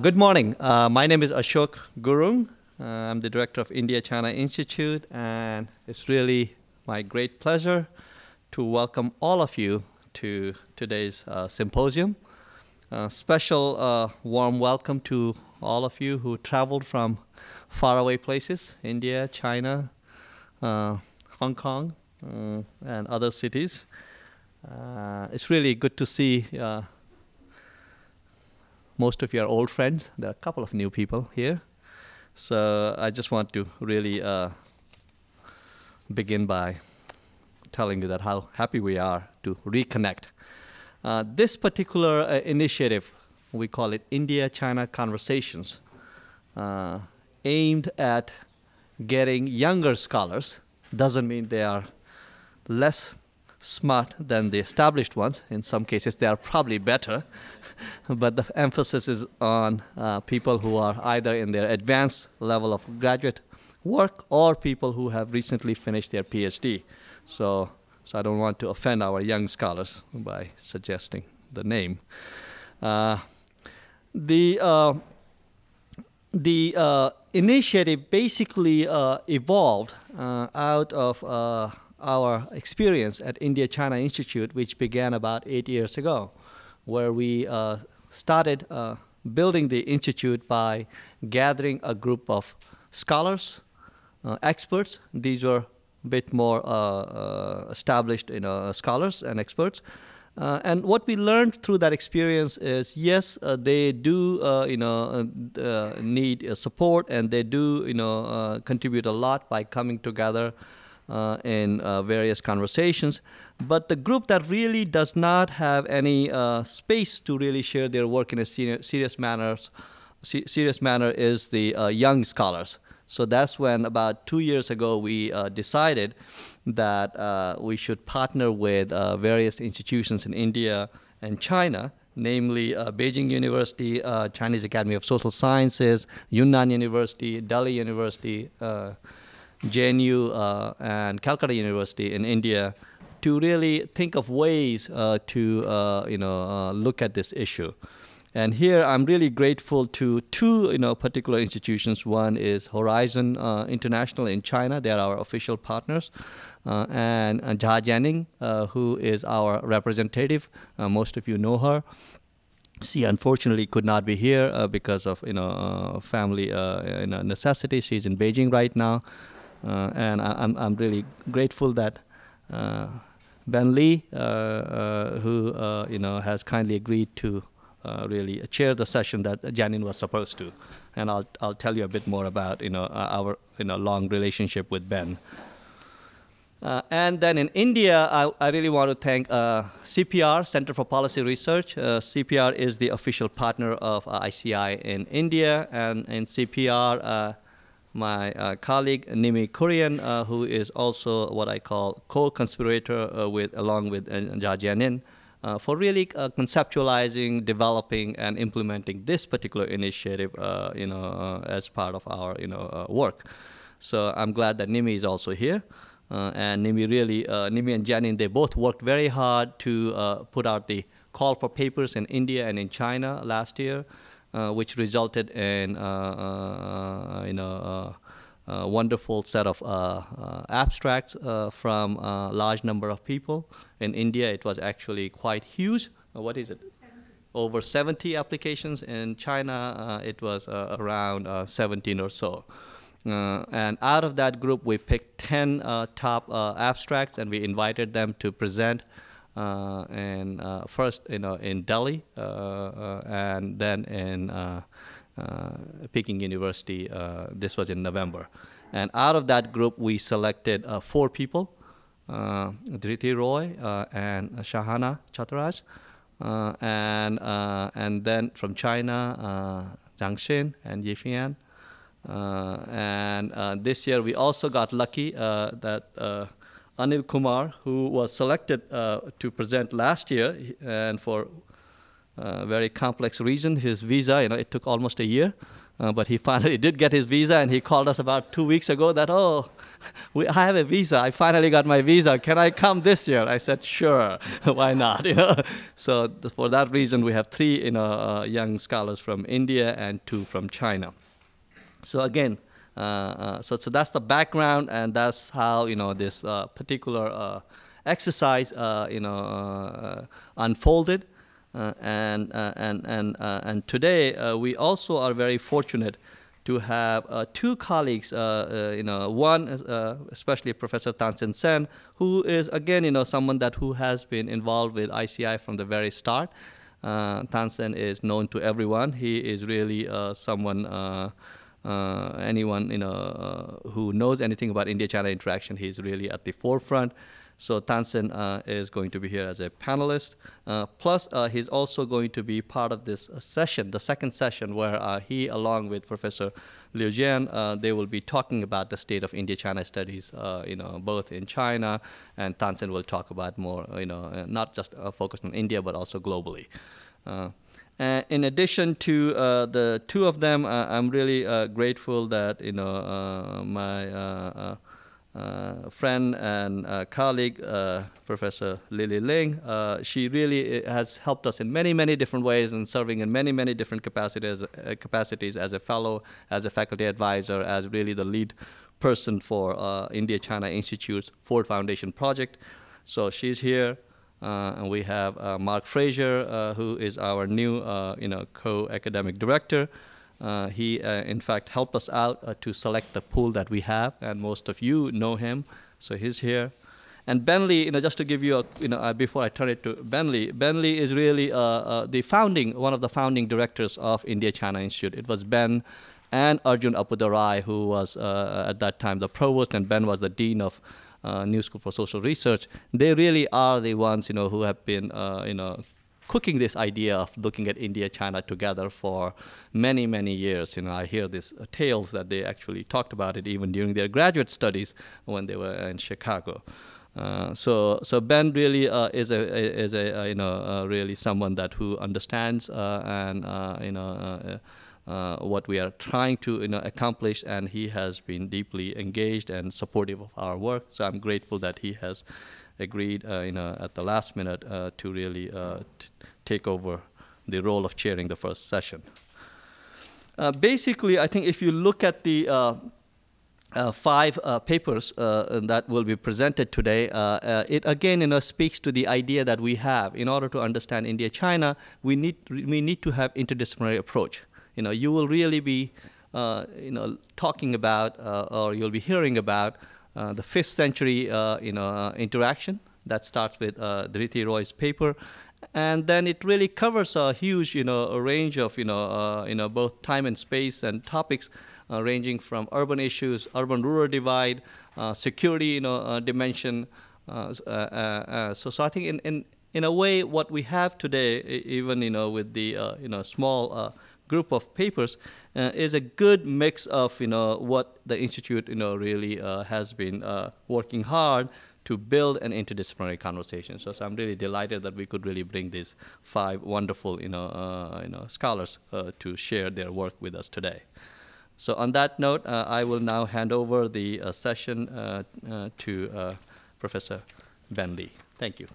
Good morning. Uh, my name is Ashok Gurung. Uh, I'm the director of India China Institute, and it's really my great pleasure to welcome all of you to today's uh, symposium. special uh, warm welcome to all of you who traveled from faraway places India, China, uh, Hong Kong, uh, and other cities. it's really good to see most of you are old friends. There are a couple of new people here. So I just want to really uh, begin by telling you that how happy we are to reconnect. Uh, this particular uh, initiative, we call it India-China Conversations, uh, aimed at getting younger scholars, doesn't mean they are less smart than the established ones. In some cases, they are probably better. but the emphasis is on uh, people who are either in their advanced level of graduate work or people who have recently finished their PhD. So, so I don't want to offend our young scholars by suggesting the name. Uh, the uh, the uh, initiative basically uh, evolved uh, out of our experience at India China Institute, which began about eight years ago, where we uh, started uh, building the institute by gathering a group of scholars, uh, experts. These were a bit more uh, uh, established you know, scholars and experts. Uh, and what we learned through that experience is, yes, they do, you know, need support, and they do, you know, contribute a lot by coming together uh, in uh, various conversations. But the group that really does not have any uh, space to really share their work in a serious manner, serious manner is the young scholars. So that's when about two years ago we uh, decided that uh, we should partner with uh, various institutions in India and China, namely Beijing University, Chinese Academy of Social Sciences, Yunnan University, Delhi University, JNU uh, and Calcutta University in India to really think of ways uh, to uh, you know uh, look at this issue. And here I'm really grateful to two you know particular institutions. One is Horizon uh, International in China; they are our official partners, uh, and uh, Jia Jianing, who is our representative. most of you know her she unfortunately could not be here uh, because of you know uh, family uh, you know, necessity. She's in Beijing right now, and I, am I'm, I'm really grateful that uh, Ben Lee, uh, who you know has kindly agreed to really chair the session that Jianing was supposed to, and I'll I'll tell you a bit more about you know our you know long relationship with Ben. Uh, and then in India, I, I really want to thank uh, CPR, Center for Policy Research. Uh, CPR is the official partner of ICI in India, and in CPR, my uh, colleague Nimi Kurian, uh, who is also what I call co-conspirator uh, with, along with uh, Jia Jianing, uh, for really uh, conceptualizing, developing, and implementing this particular initiative, you know, as part of our, you know, work. So I'm glad that Nimi is also here. and Nimi really, Nimi and Jianing, they both worked very hard to put out the call for papers in India and in China last year. Uh, which resulted in uh, uh, you know a wonderful set of abstracts from a large number of people. In India, it was actually quite huge. what is it? 70. Over 70 applications. In China, it was around 17 or so. Uh, and out of that group, we picked 10 uh, top uh, abstracts and we invited them to present uh, and uh, first you know in Delhi uh, and then in Peking University. this was in November, and out of that group we selected four people: uh, Roy and Shahana Chattaraj, and and then from China, Zhang Xin and Yifian. Uh, and uh, this year we also got lucky uh, that Anil Kumar, who was selected uh, to present last year, and for a very complex reason, his visa, you know, it took almost a year. Uh, but he finally did get his visa, and he called us about two weeks ago that, oh, we, I have a visa. I finally got my visa. Can I come this year? I said, sure. Why not? You know? So th- for that reason, we have three you know, uh, young scholars from India and two from China. So again, uh, uh, so, so that's the background, and that's how you know this uh, particular uh, exercise uh, you know unfolded. Uh, and, uh, and, and, uh, and today we also are very fortunate to have uh, two colleagues, uh, uh, you know, one especially Professor Tansen Sen, who is again, you know, someone that who has been involved with ICI from the very start. Uh, Tansen is known to everyone. He is really someone, anyone, you know, who knows anything about India-China interaction. He's really at the forefront. So Tansen uh, is going to be here as a panelist. Uh, plus, uh, he's also going to be part of this uh, session, the second session, where uh, he, along with Professor Liu Jian, uh, they will be talking about the state of India-China studies, you know, both in China, and Tansen will talk about more, you know, not just focused on India, but also globally. Uh, in addition to uh, the two of them, uh, I'm really grateful that you know my uh, friend and uh, colleague, uh, Professor Lily Ling. Uh, she really uh, has helped us in many, many different ways and serving in many, many different capacities, uh, capacities as a fellow, as a faculty advisor, as really the lead person for India-China Institute's Ford Foundation project. So she's here. And we have Mark Frazier, who is our new, you know, co-academic director. Uh, he, uh, in fact, helped us out uh, to select the pool that we have, and most of you know him, so he's here. And Ben Lee, you know, just to give you a, you know, uh, before I turn it to Ben Lee, Ben Lee is really uh, uh, the founding, one of the founding directors of India-China Institute. It was Ben and Arjun Appadurai who was at that time the provost, and Ben was the dean of New School for Social Research. They really are the ones, you know, who have been, you know, cooking this idea of looking at India, China together for many, many years. You know, I hear these uh, tales that they actually talked about it even during their graduate studies when they were in Chicago. Uh, so, so Ben really uh, is a is a uh, you know uh, really someone that who understands uh, and you know what we are trying to you know accomplish, and he has been deeply engaged and supportive of our work. So I'm grateful that he has agreed, uh, you know, at the last minute uh, to really uh, take over the role of chairing the first session. basically, I think if you look at the uh, five uh, papers uh, that will be presented today, it again you know, speaks to the idea that we have. In order to understand India-China, we need, we need to have interdisciplinary approach. You know, you will really be you know, talking about or you'll be hearing about uh, the fifth century uh, you know, uh, interaction that starts with uh, Dhriti Roy's paper. And then it really covers a huge, you know, a range of, you know, you know, both time and space and topics ranging from urban issues, urban-rural divide, security, you know, dimension. so, so I think in, in in a way, what we have today, even you know, with the uh, you know small uh, group of papers uh, is a good mix of you know what the institute you know really uh, has been uh, working hard to build an interdisciplinary conversation. So, so, I'm really delighted that we could really bring these five wonderful you know uh, you know scholars uh, to share their work with us today. So on that note, uh, I will now hand over the session to Professor Ben Lee. Thank you.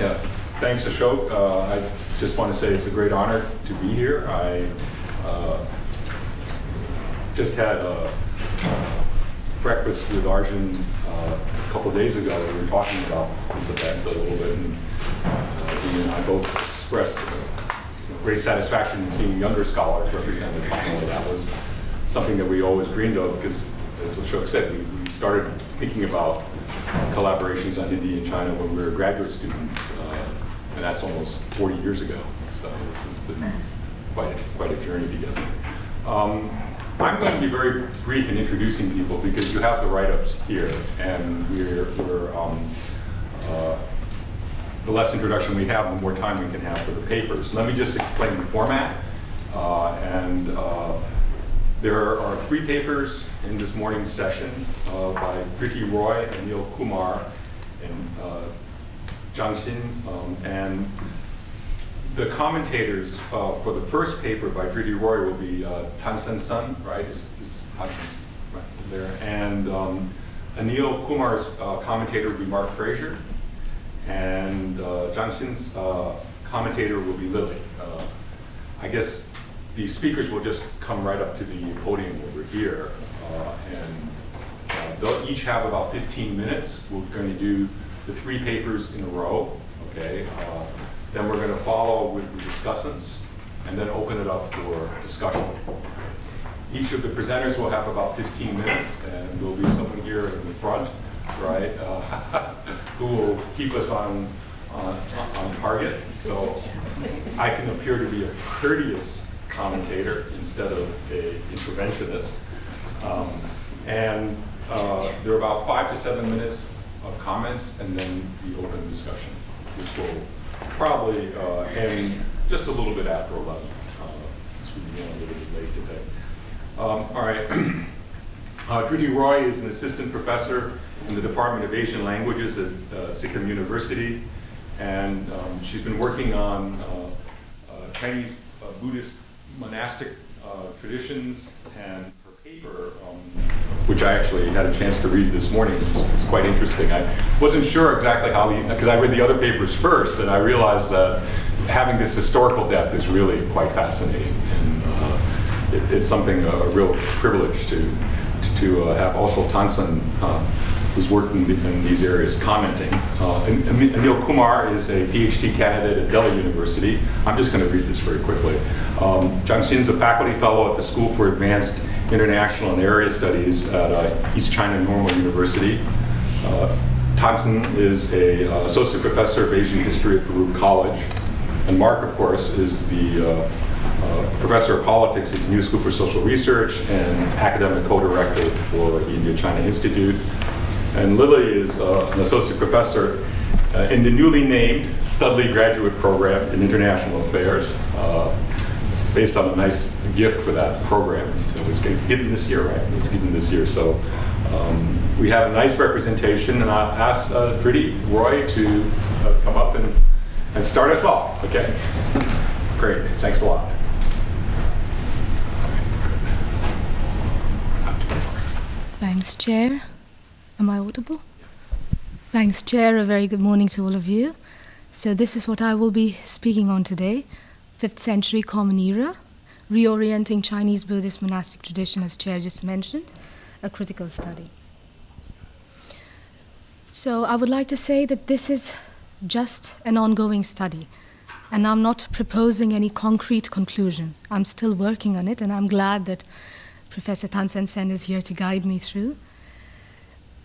Yeah, thanks, Ashok. Uh, I just want to say it's a great honor to be here. I uh, just had a breakfast with Arjun uh, a couple days ago. We were talking about this event a little bit, and uh, he and I both expressed great satisfaction in seeing younger scholars represented finally. That was something that we always dreamed of because, as Ashok said, we, we started thinking about collaborations on India and China when we were graduate students, uh, and that's almost 40 years ago. So this has been quite a, quite a journey together. Um, I'm going to be very brief in introducing people because you have the write-ups here, and we're, we're um, uh, the less introduction we have, the more time we can have for the papers. Let me just explain the format. Uh, and uh, there are three papers in this morning's session uh, by Dhriti Roy, Anil Kumar, and uh, Xin. Um, and the commentators uh, for the first paper by Dhriti Roy will be uh, Tansen Sen, right? Is, is right there, and um, Anil Kumar's uh, commentator will be Mark Frazier, and uh, Xin's uh, commentator will be Lily. I guess the speakers will just come right up to the podium over here, uh, and uh, they'll each have about 15 minutes. We're going to do the three papers in a row, okay? Uh, then we're going to follow with the discussants, and then open it up for discussion. Each of the presenters will have about 15 minutes, and there'll be someone here in the front, right, uh, who will keep us on, on, on target. So I can appear to be a courteous commentator instead of a interventionist. Um, and uh, there are about five to seven minutes of comments, and then the open discussion, which will probably uh, end just a little bit after 11, uh, since we began a little bit late today. Um, all right. uh, Dhriti Roy is an assistant professor in the Department of Asian Languages at uh, Sikkim University, and um, she's been working on uh, uh, Chinese uh, Buddhist monastic traditions, and her paper, um, which I actually had a chance to read this morning, was quite interesting. I wasn't sure exactly how, because I read the other papers first, and I realized that having this historical depth is really quite fascinating. And, it, it's something, a, a, real privilege to, to, to uh, have also Tansen, uh, who's working in these areas, commenting. Uh, Anil Kumar is a PhD candidate at Delhi University. I'm just going to read this very quickly. Um, Xin is a faculty fellow at the School for Advanced International and Area Studies at uh, East China Normal University. Uh, Tansen is a uh, associate professor of Asian history at Baruch College. And Mark, of course, is the uh, uh, professor of politics at the New School for Social Research and academic co-director for the India-China Institute. And Lily is uh, an associate professor uh, in the newly named Studley Graduate Program in International Affairs, uh, based on a nice gift for that program that was given this year, right? It was given this year. So um, we have a nice representation, and I asked uh, Dhriti Roy to uh, come up and, and start us off, okay? Great, thanks a lot. Thanks, Chair. Am I audible? Thanks, Chair. A very good morning to all of you. So, this is what I will be speaking on today 5th century Common Era, reorienting Chinese Buddhist monastic tradition, as Chair just mentioned, a critical study. So, I would like to say that this is just an ongoing study, and I'm not proposing any concrete conclusion. I'm still working on it, and I'm glad that Professor Tansen Sen is here to guide me through.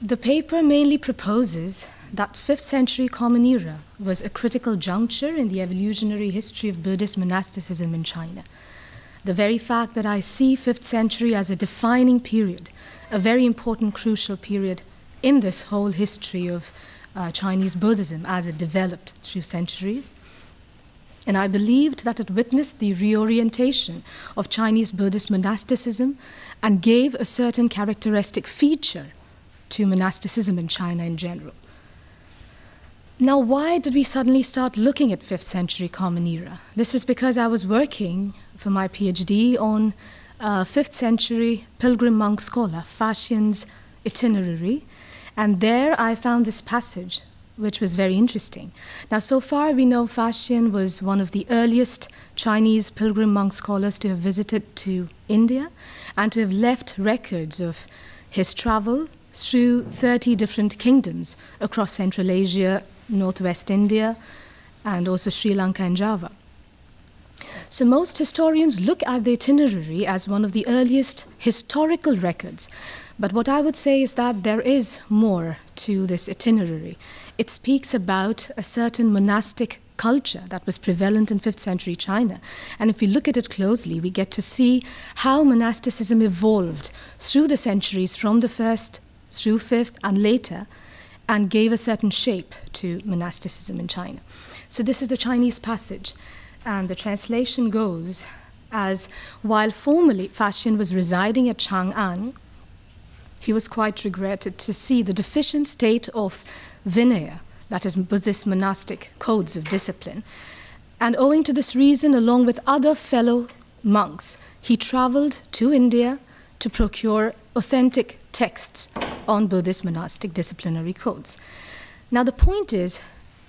The paper mainly proposes that 5th century Common Era was a critical juncture in the evolutionary history of Buddhist monasticism in China. The very fact that I see 5th century as a defining period, a very important, crucial period in this whole history of uh, Chinese Buddhism as it developed through centuries, and I believed that it witnessed the reorientation of Chinese Buddhist monasticism and gave a certain characteristic feature to monasticism in China in general. Now, why did we suddenly start looking at 5th century Common Era? This was because I was working for my PhD on uh, 5th century pilgrim monk scholar Faxian's itinerary, and there I found this passage which was very interesting. Now, so far we know Faxian was one of the earliest Chinese pilgrim monk scholars to have visited to India and to have left records of his travel through 30 different kingdoms across Central Asia, Northwest India, and also Sri Lanka and Java. So, most historians look at the itinerary as one of the earliest historical records. But what I would say is that there is more to this itinerary it speaks about a certain monastic culture that was prevalent in 5th century China. And if we look at it closely, we get to see how monasticism evolved through the centuries from the first through 5th and later and gave a certain shape to monasticism in China. So this is the Chinese passage. And the translation goes as while formerly Faxian was residing at Chang'an, he was quite regretted to see the deficient state of Vinaya, that is Buddhist monastic codes of discipline, And owing to this reason, along with other fellow monks, he traveled to India to procure authentic texts on Buddhist monastic disciplinary codes. Now, the point is,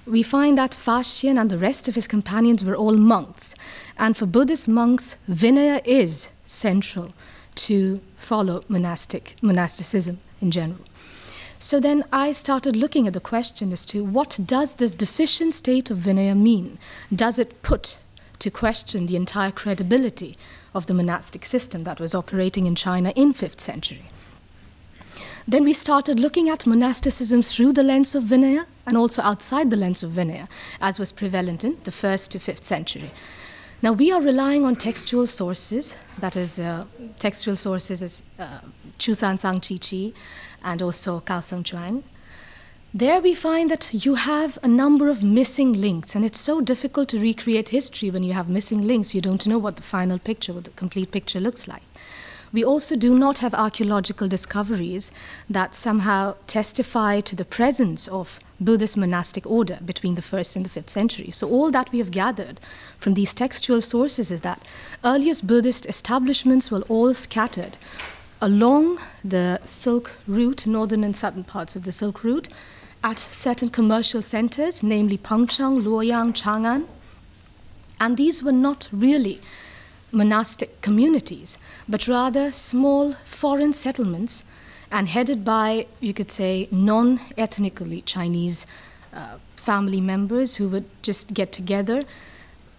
we find that Faxian and the rest of his companions were all monks. And for Buddhist monks, Vinaya is central to follow monastic monasticism in general. So then I started looking at the question as to what does this deficient state of Vinaya mean? Does it put to question the entire credibility of the monastic system that was operating in China in 5th century? Then we started looking at monasticism through the lens of Vinaya and also outside the lens of Vinaya, as was prevalent in the 1st to 5th century. Now, we are relying on textual sources, that is, uh, textual sources as uh, Chusan Sang Chi Chi and also Kao Seng Chuan. There we find that you have a number of missing links, and it's so difficult to recreate history when you have missing links. You don't know what the final picture, what the complete picture looks like. We also do not have archaeological discoveries that somehow testify to the presence of Buddhist monastic order between the first and the fifth century. So, all that we have gathered from these textual sources is that earliest Buddhist establishments were all scattered along the Silk Route, northern and southern parts of the Silk Route, at certain commercial centers, namely Pengcheng, Luoyang, Chang'an. And these were not really monastic communities, but rather small foreign settlements and headed by, you could say, non ethnically Chinese uh, family members who would just get together,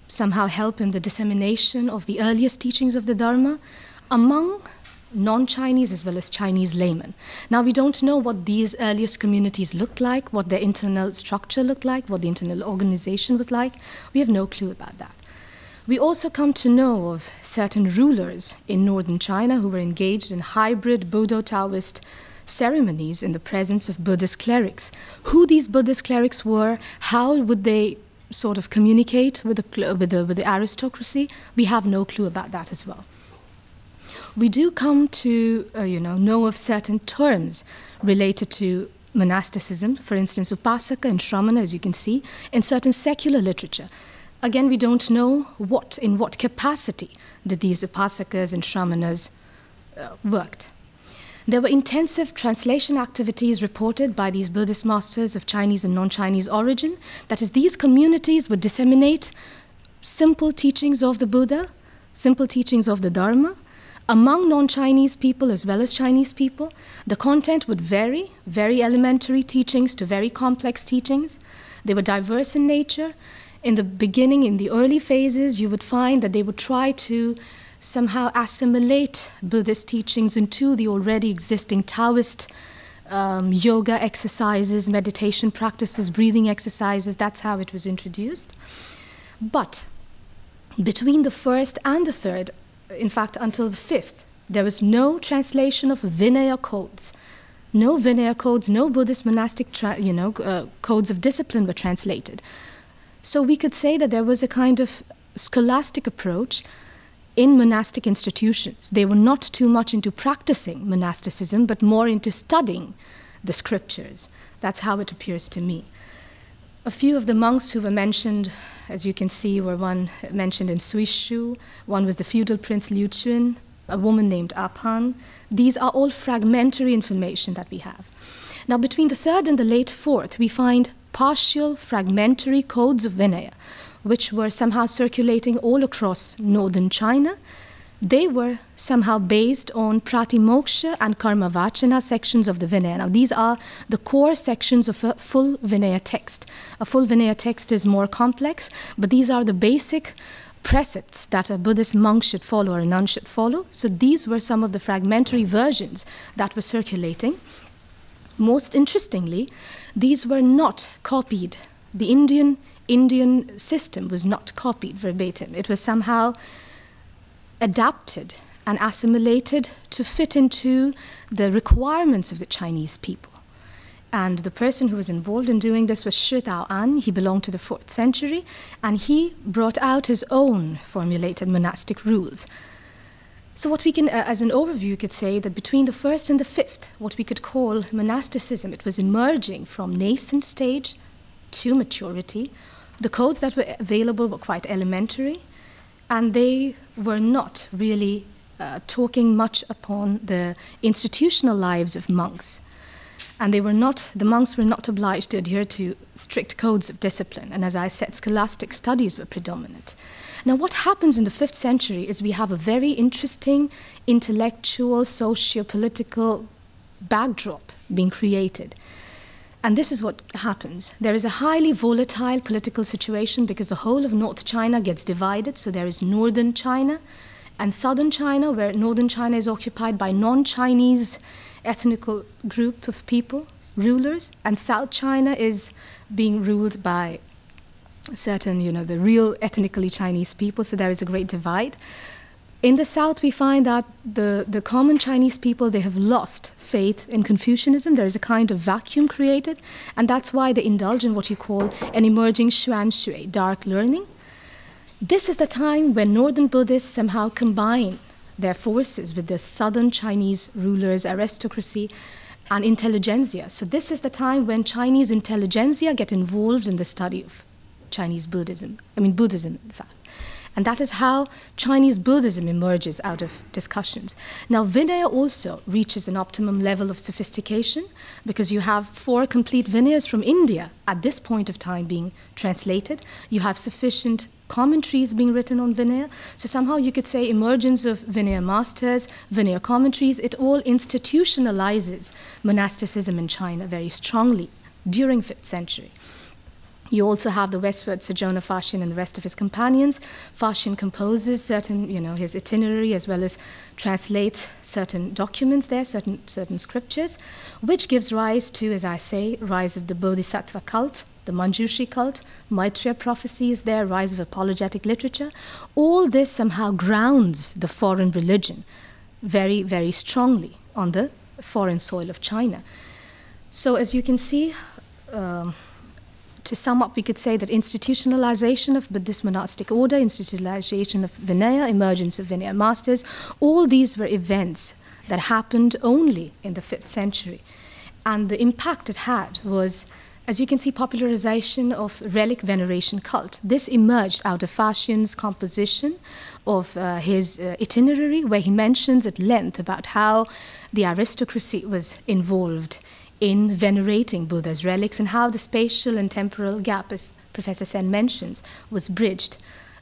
somehow help in the dissemination of the earliest teachings of the Dharma among non Chinese as well as Chinese laymen. Now, we don't know what these earliest communities looked like, what their internal structure looked like, what the internal organization was like. We have no clue about that. We also come to know of certain rulers in northern China who were engaged in hybrid Buddha Taoist ceremonies in the presence of Buddhist clerics. Who these Buddhist clerics were, how would they sort of communicate with the, with the, with the aristocracy, we have no clue about that as well. We do come to uh, you know, know of certain terms related to monasticism, for instance, upasaka and shramana, as you can see, in certain secular literature. Again, we don't know what, in what capacity did these upasakas and shramanas uh, worked. There were intensive translation activities reported by these Buddhist masters of Chinese and non Chinese origin. That is, these communities would disseminate simple teachings of the Buddha, simple teachings of the Dharma, among non Chinese people as well as Chinese people. The content would vary, very elementary teachings to very complex teachings. They were diverse in nature, in the beginning, in the early phases, you would find that they would try to somehow assimilate Buddhist teachings into the already existing Taoist um, yoga exercises, meditation practices, breathing exercises. That's how it was introduced. But between the first and the third, in fact, until the fifth, there was no translation of Vinaya codes. No Vinaya codes, no Buddhist monastic, you know, uh, codes of discipline were translated. So we could say that there was a kind of scholastic approach in monastic institutions. They were not too much into practicing monasticism, but more into studying the scriptures. That's how it appears to me. A few of the monks who were mentioned, as you can see, were one mentioned in Suishu, one was the feudal prince Liu Chun, a woman named ah Apan. These are all fragmentary information that we have. Now, between the third and the late fourth, we find partial fragmentary codes of Vinaya, which were somehow circulating all across northern China. They were somehow based on Pratimoksha and Karmavachana sections of the Vinaya. Now, these are the core sections of a full Vinaya text. A full Vinaya text is more complex, but these are the basic precepts that a Buddhist monk should follow or a nun should follow. So, these were some of the fragmentary versions that were circulating. Most interestingly, these were not copied. The Indian Indian system was not copied verbatim. It was somehow adapted and assimilated to fit into the requirements of the Chinese people. And the person who was involved in doing this was Shi Tao An. He belonged to the fourth century, and he brought out his own formulated monastic rules so, what we can, uh, as an overview, could say that between the first and the fifth, what we could call monasticism, it was emerging from nascent stage to maturity, the codes that were available were quite elementary, and they were not really uh, talking much upon the institutional lives of monks. And they were not, the monks were not obliged to adhere to strict codes of discipline. And as I said, scholastic studies were predominant. Now, what happens in the fifth century is we have a very interesting intellectual, socio political backdrop being created. And this is what happens. There is a highly volatile political situation because the whole of North China gets divided. So there is northern China and southern China, where northern China is occupied by non Chinese ethnical group of people, rulers, and South China is being ruled by certain, you know, the real ethnically Chinese people. So there is a great divide. In the South, we find that the, the common Chinese people, they have lost faith in Confucianism. There is a kind of vacuum created, and that's why they indulge in what you call an emerging xuan xue, dark learning. This is the time when Northern Buddhists somehow combine their forces with the Southern Chinese rulers, aristocracy, and intelligentsia. So this is the time when Chinese intelligentsia get involved in the study of Chinese Buddhism. I mean, Buddhism, in fact. And that is how Chinese Buddhism emerges out of discussions. Now, Vinaya also reaches an optimum level of sophistication because you have four complete Vinayas from India at this point of time being translated. You have sufficient commentaries being written on Vinaya. So somehow you could say emergence of Vinaya masters, Vinaya commentaries, it all institutionalizes monasticism in China very strongly during 5th century. You also have the westward sojourner Faxian and the rest of his companions. Faxian composes certain, you know, his itinerary as well as translates certain documents there, certain, certain scriptures, which gives rise to, as I say, rise of the Bodhisattva cult, the Manjushri cult, Maitreya prophecies there, rise of apologetic literature. All this somehow grounds the foreign religion very, very strongly on the foreign soil of China. So as you can see, um, to sum up, we could say that institutionalization of Buddhist monastic order, institutionalization of Vinaya, emergence of Vinaya masters, all these were events that happened only in the fifth century. And the impact it had was, as you can see, popularization of relic veneration cult. This emerged out of Faxian's composition of uh, his uh, itinerary, where he mentions at length about how the aristocracy was involved in venerating Buddha's relics and how the spatial and temporal gap, as Professor Sen mentions, was bridged.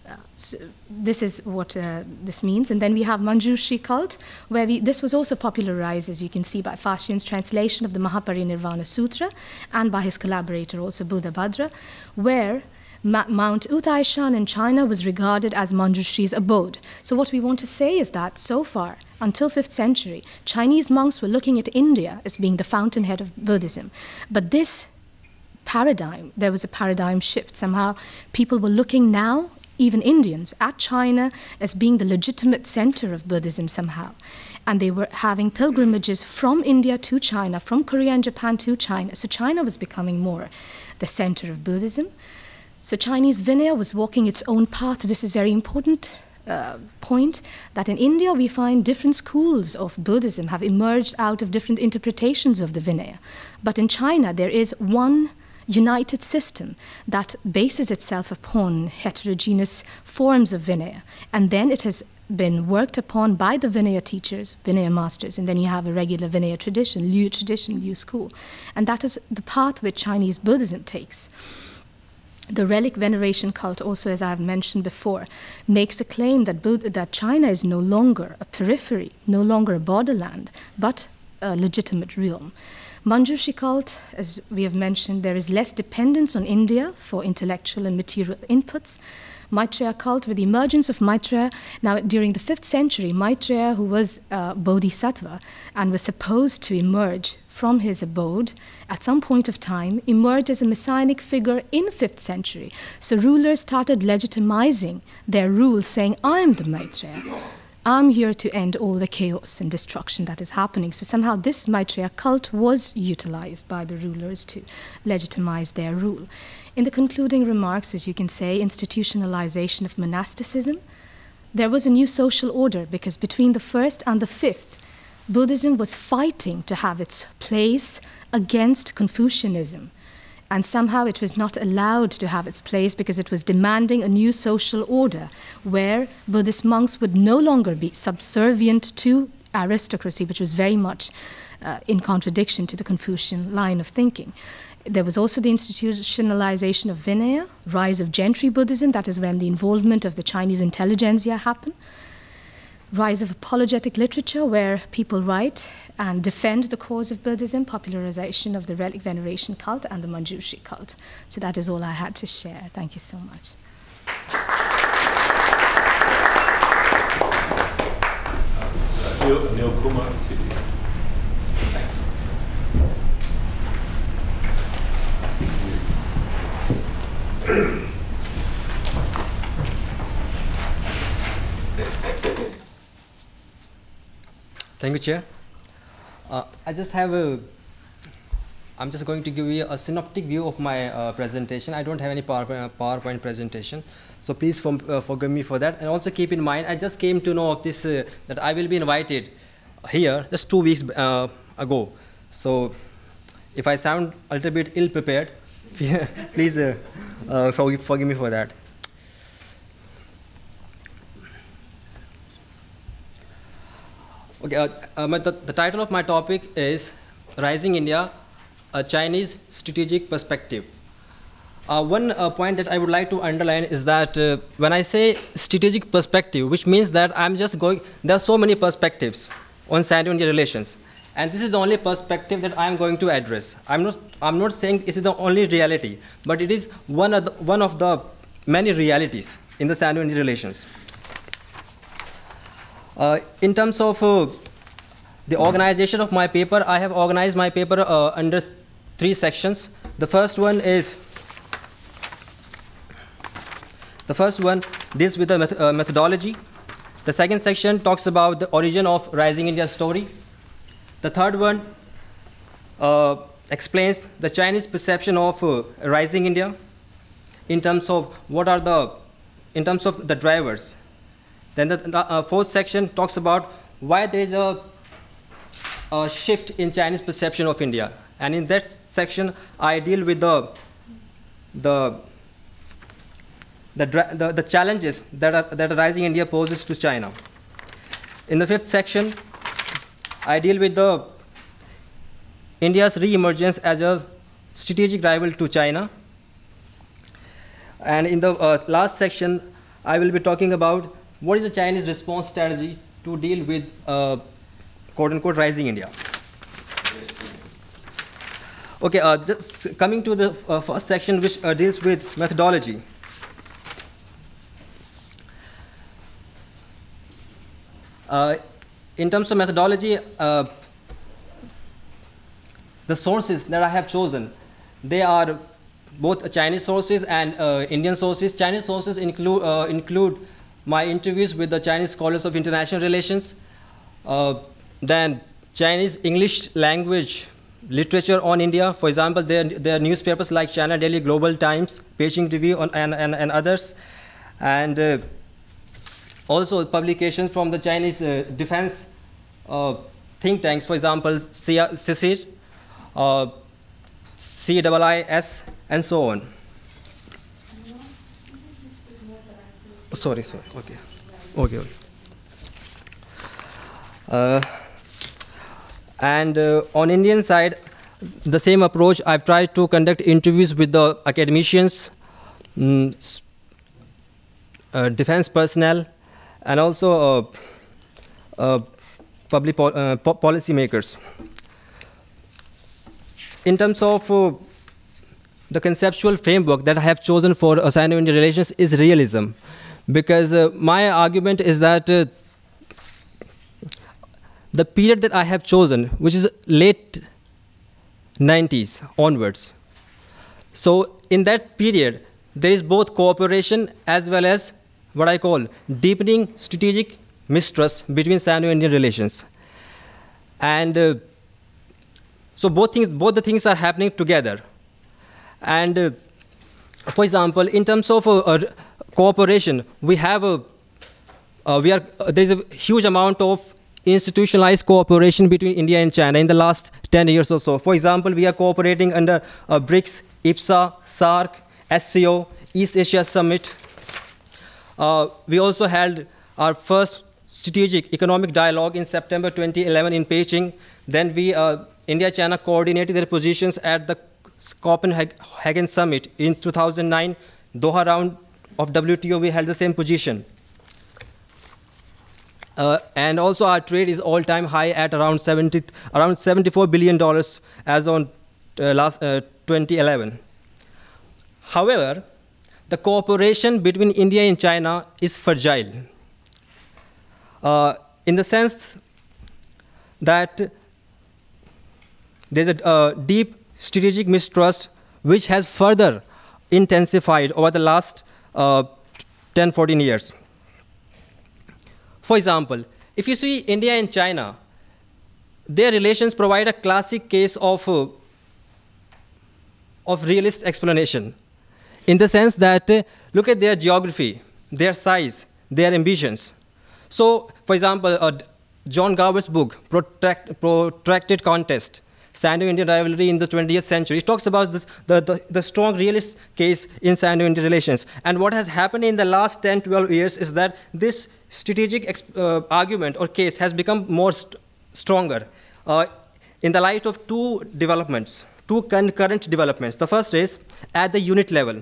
Uh, so this is what uh, this means. And then we have Manjushri cult, where we, this was also popularized, as you can see, by Faxian's translation of the Mahaparinirvana Sutra and by his collaborator, also Buddhabhadra, where Ma Mount Wutaishan in China was regarded as Manjushri's abode. So what we want to say is that so far, until 5th century, Chinese monks were looking at India as being the fountainhead of Buddhism. But this paradigm, there was a paradigm shift. Somehow people were looking now, even Indians, at China as being the legitimate center of Buddhism somehow. And they were having pilgrimages from India to China, from Korea and Japan to China. So China was becoming more the center of Buddhism. So Chinese Vinaya was walking its own path. This is very important uh, point that in India we find different schools of Buddhism have emerged out of different interpretations of the Vinaya. But in China there is one united system that bases itself upon heterogeneous forms of Vinaya. And then it has been worked upon by the Vinaya teachers, Vinaya masters, and then you have a regular Vinaya tradition, Liu tradition, Liu school. And that is the path which Chinese Buddhism takes the relic veneration cult, also as I've mentioned before, makes a claim that, Buddha, that China is no longer a periphery, no longer a borderland, but a legitimate realm. Manjushri cult, as we have mentioned, there is less dependence on India for intellectual and material inputs. Maitreya cult, with the emergence of Maitreya, now during the 5th century, Maitreya, who was a bodhisattva and was supposed to emerge from his abode at some point of time, emerged as a messianic figure in 5th century. So rulers started legitimizing their rule, saying, I am the Maitreya. I'm here to end all the chaos and destruction that is happening. So somehow this Maitreya cult was utilized by the rulers to legitimize their rule. In the concluding remarks, as you can say, institutionalization of monasticism, there was a new social order because between the first and the fifth, Buddhism was fighting to have its place against Confucianism. And somehow it was not allowed to have its place because it was demanding a new social order where Buddhist monks would no longer be subservient to aristocracy, which was very much uh, in contradiction to the Confucian line of thinking. There was also the institutionalization of Vinaya, rise of gentry Buddhism, that is when the involvement of the Chinese intelligentsia happened rise of apologetic literature where people write and defend the cause of Buddhism, popularization of the relic veneration cult and the Manjushri cult. So that is all I had to share. Thank you so much. Neil, Neil Kumar. Thanks. Thank you, Chair. Uh, I just have a, I'm just going to give you a synoptic view of my uh, presentation. I don't have any PowerPoint, PowerPoint presentation, so please for, uh, forgive me for that. And also keep in mind, I just came to know of this, uh, that I will be invited here just two weeks uh, ago. So if I sound a little bit ill-prepared, please uh, forgive, forgive me for that. Okay, uh, uh, my, the, the, title of my topic is Rising India, a Chinese Strategic Perspective. Uh, one uh, point that I would like to underline is that uh, when I say strategic perspective, which means that I'm just going, there are so many perspectives on Sino-India relations. And this is the only perspective that I'm going to address. I'm not, I'm not saying this is the only reality, but it is one of the, one of the many realities in the Sino-India relations. Uh, in terms of uh, the organization of my paper, I have organized my paper uh, under three sections. The first one is the first one deals with the met uh, methodology. The second section talks about the origin of Rising India story. The third one uh, explains the Chinese perception of uh, Rising India in terms of what are the in terms of the drivers then the uh, fourth section talks about why there is a, a, shift in Chinese perception of India. And in that section, I deal with the, the, the, the, the challenges that, are, that rising India poses to China. In the fifth section, I deal with the India's re-emergence as a strategic rival to China. And in the uh, last section, I will be talking about what is the Chinese response strategy to deal with uh, quote unquote rising India? Okay, uh, just coming to the uh, first section, which uh, deals with methodology. Uh, in terms of methodology, uh, the sources that I have chosen, they are both Chinese sources and Indian sources. Chinese sources include, include my interviews with the Chinese scholars of international relations, uh, then Chinese English language literature on India. For example, there, are newspapers like China Daily, Global Times, Beijing Review, and, and, and others. And uh, also publications from the Chinese uh, defense uh, think tanks, for example, CSIR, uh, CIIS, and so on. Sorry, sorry. Okay. Okay. okay. Uh, and uh, on Indian side, the same approach. I've tried to conduct interviews with the academicians, mm, uh, defense personnel, and also uh, uh, public po uh, po policy makers. In terms of the conceptual framework that I have chosen for Sino-Indian relations is realism because uh, my argument is that uh, the period that I have chosen, which is late 90s onwards, so in that period, there is both cooperation as well as what I call deepening strategic mistrust between Sino-Indian relations. And uh, so both things, both the things are happening together. And uh, for example, in terms of uh, cooperation, we have a, uh, we are, uh, there's a huge amount of institutionalized cooperation between India and China in the last 10 years or so. For example, we are cooperating under uh, BRICS, IBSA, SAARC, SCO, East Asia Summit. Uh, we also held our first strategic economic dialogue in September 2011 in Beijing. Then we, uh, India-China coordinated their positions at the Copenhagen Summit in 2009. Doha round of WTO, we held the same position. Uh, and also our trade is all-time high at around 70, around 74 billion dollars as on uh, last uh, 2011. However, the cooperation between India and China is fragile, uh, in the sense that there's a uh, deep strategic mistrust which has further intensified over the last uh, 10, 14 years. For example, if you see India and China, their relations provide a classic case of, uh, of realist explanation in the sense that uh, look at their geography, their size, their ambitions. So, for example, uh, John Garver's book, Protract, Protracted Contest, Sino-Indian rivalry in the 20th century. It talks about this, the, the, the, strong realist case in Sino-Indian relations. And what has happened in the last 10, 12 years is that this strategic uh, argument or case has become more st stronger uh, in the light of two developments, two concurrent developments. The first is at the unit level,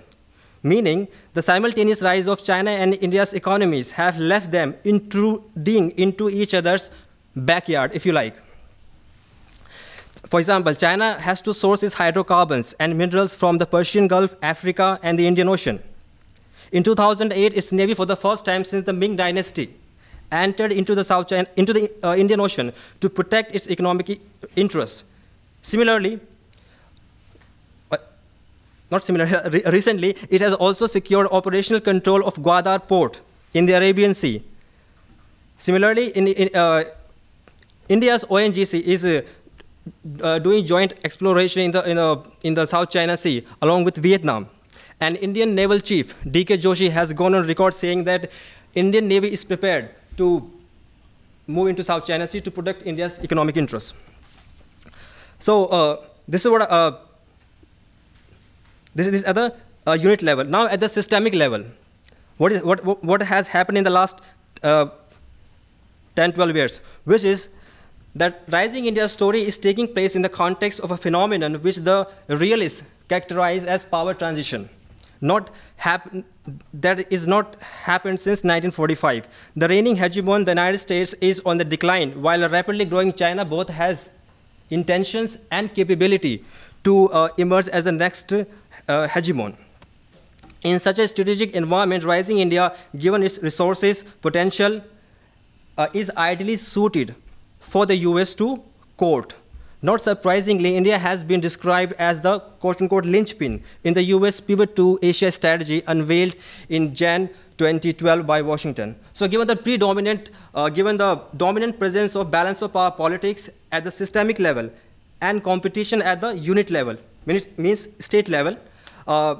meaning the simultaneous rise of China and India's economies have left them intruding into each other's backyard, if you like. For example, China has to source its hydrocarbons and minerals from the Persian Gulf, Africa, and the Indian Ocean. In 2008, its navy, for the first time since the Ming Dynasty, entered into the South China, into the uh, Indian Ocean to protect its economic interests. Similarly, uh, not similarly, recently, it has also secured operational control of Gwadar port in the Arabian Sea. Similarly, in, in uh, India's ONGC is uh, doing joint exploration in the, in, the, in the South China Sea along with Vietnam. And Indian Naval Chief D.K. Joshi has gone on record saying that Indian Navy is prepared to move into South China Sea to protect India's economic interests. So uh, this is what uh, this is this other uh, unit level. Now at the systemic level, what is what what has happened in the last uh, 10, 12 years, which is that Rising India story is taking place in the context of a phenomenon which the realists characterize as power transition not happen, that is not happened since 1945. The reigning hegemon, the United States, is on the decline, while a rapidly growing China both has intentions and capability to uh, emerge as the next uh, hegemon. In such a strategic environment, rising India, given its resources, potential, uh, is ideally suited for the US to court not surprisingly, India has been described as the quote-unquote linchpin in the US pivot to Asia strategy unveiled in Jan 2012 by Washington. So given the predominant, uh, given the dominant presence of balance of power politics at the systemic level and competition at the unit level, means state level, uh,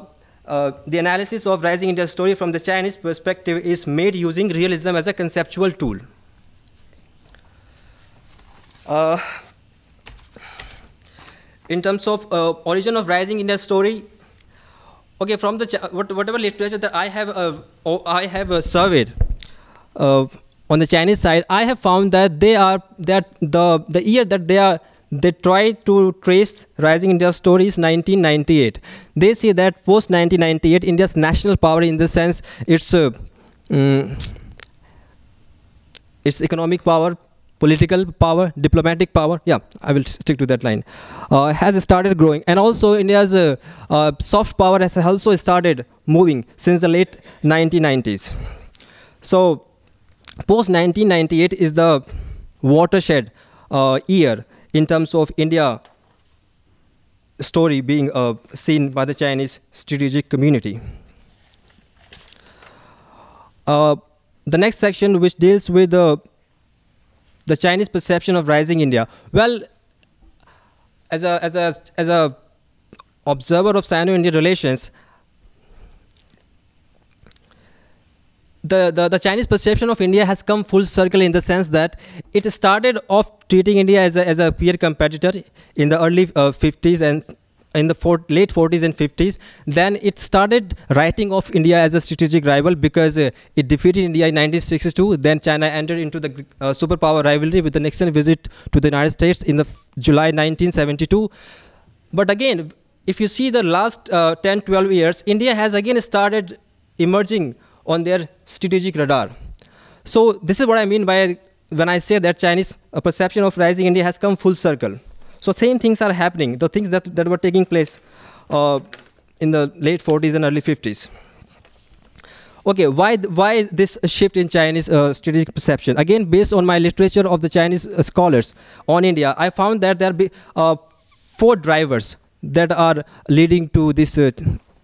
uh, the analysis of rising India story from the Chinese perspective is made using realism as a conceptual tool. Uh, in terms of uh, origin of rising India story, okay, from the whatever literature that I have, uh, I have uh, surveyed uh, on the Chinese side, I have found that they are that the the year that they are they try to trace rising India story is 1998. They say that post 1998, India's national power, in the sense, its um, its economic power political power, diplomatic power, yeah, I will stick to that line, uh, has started growing. And also India's uh, uh, soft power has also started moving since the late 1990s. So post 1998 is the watershed uh, year in terms of India story being uh, seen by the Chinese strategic community. Uh, the next section, which deals with the the Chinese perception of rising India? Well, as a, as a, as a observer of Sino-Indian relations, the, the, the, Chinese perception of India has come full circle in the sense that it started off treating India as a, as a peer competitor in the early uh, 50s and in the for late 40s and 50s. Then it started writing off India as a strategic rival because uh, it defeated India in 1962. Then China entered into the uh, superpower rivalry with the Nixon visit to the United States in the July 1972. But again, if you see the last uh, 10, 12 years, India has again started emerging on their strategic radar. So this is what I mean by when I say that Chinese perception of rising India has come full circle. So same things are happening, the things that, that were taking place uh, in the late 40s and early 50s. Okay, why, why this shift in Chinese uh, strategic perception? Again, based on my literature of the Chinese uh, scholars on India, I found that there are uh, four drivers that are leading to this uh,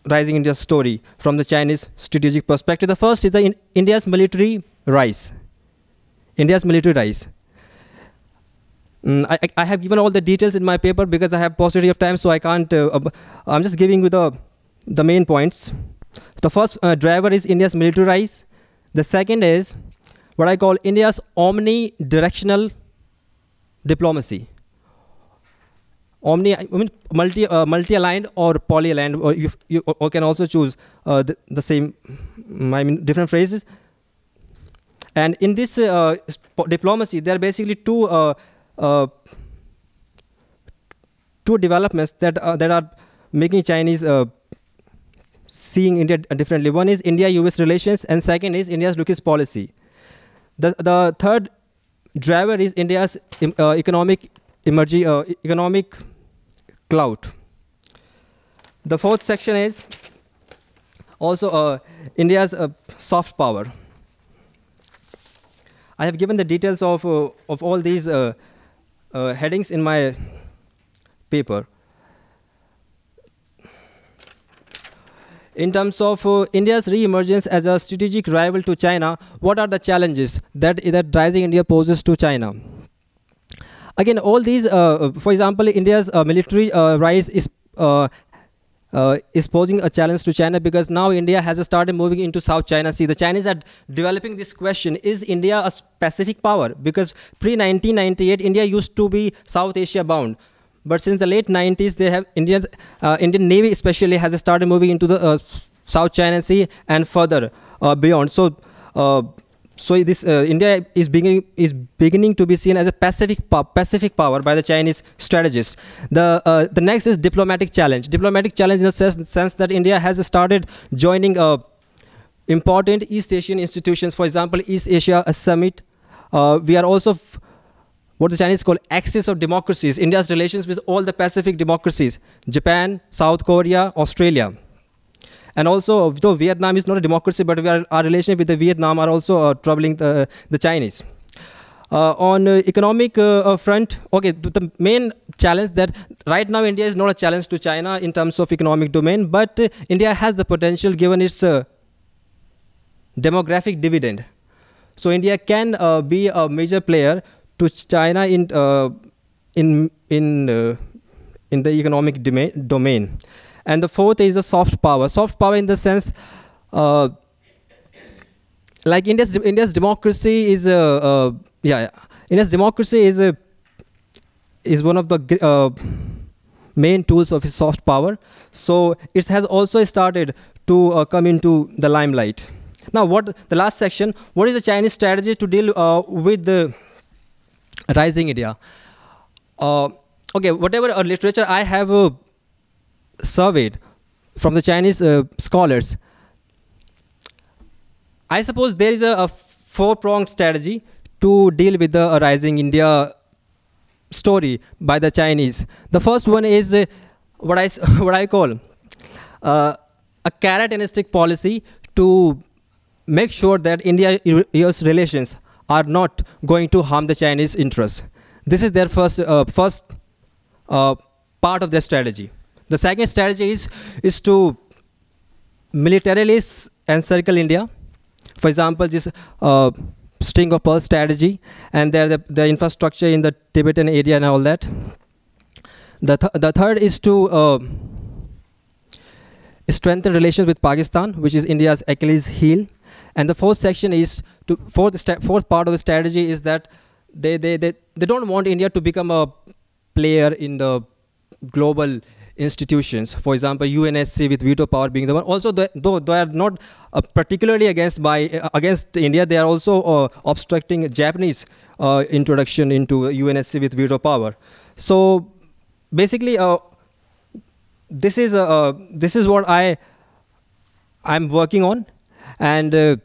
rising India story from the Chinese strategic perspective. The first is the in India's military rise. India's military rise. Mm, I, I, have given all the details in my paper because I have paucity of time, so I can't. Uh, I'm just giving you the, the main points. The first uh, driver is India's military rise. The second is what I call India's omnidirectional diplomacy. Omni, I mean multi, uh, multi-aligned or poly-aligned, or you, you or can also choose uh, the, the same, I mean different phrases. And in this uh, diplomacy, there are basically two uh, two developments that uh, that are making Chinese uh, seeing India differently. One is India-U.S. relations, and second is India's Look East policy. The the third driver is India's uh, economic emerging uh, economic clout. The fourth section is also uh, India's soft power. I have given the details of of all these uh, headings in my paper. In terms of uh, India's re-emergence as a strategic rival to China, what are the challenges that, that rising India poses to China? Again, all these, uh, for example, India's uh, military uh, rise is uh, is posing a challenge to China because now India has started moving into South China Sea. The Chinese are developing this question, is India a Pacific power? Because pre-1998, India used to be South Asia bound. But since the late 90s, they have Indians, uh, Indian Navy especially has started moving into the uh, South China Sea and further uh, beyond. So uh, so this uh, India is beginning is beginning to be seen as a Pacific Pacific power by the Chinese strategists. The uh, the next is diplomatic challenge. Diplomatic challenge in the sense, sense that India has started joining uh, important East Asian institutions. For example, East Asia Summit. Uh, we are also what the Chinese call axis of democracies. India's relations with all the Pacific democracies: Japan, South Korea, Australia. And also, though Vietnam is not a democracy, but are, our relationship with the Vietnam are also uh, troubling the, the Chinese. Uh, on uh, economic uh, front, okay, the main challenge that right now India is not a challenge to China in terms of economic domain, but uh, India has the potential given its uh, demographic dividend. So India can be a major player to China in in in in the economic domain. And the fourth is a soft power. Soft power in the sense, uh, like India's India's democracy is a uh, yeah, India's democracy is a is one of the uh, main tools of its soft power. So it has also started to uh, come into the limelight. Now, what the last section? What is the Chinese strategy to deal uh, with the rising India? Uh, okay, whatever literature I have surveyed from the Chinese uh, scholars, I suppose there is a, a four-pronged strategy to deal with the rising India story by the Chinese. The first one is uh, what I what I call uh, a carrot and stick policy to make sure that India-US relations are not going to harm the Chinese interests. This is their first uh, first uh, part of their strategy. The second strategy is, is to militarily encircle India. For example, this uh, string of pearls strategy, and there the, the infrastructure in the Tibetan area and all that. The, th the third is to uh, strengthen relations with Pakistan, which is India's Achilles heel. And the fourth section is to fourth fourth part of the strategy is that they, they they they don't want India to become a player in the global institutions. For example, UNSC with veto power being the one. Also, the, though they are not uh, particularly against by uh, against India, they are also uh, obstructing Japanese uh, introduction into UNSC with veto power. So basically, uh, this is uh, this is what I I'm working on, and